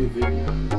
vem.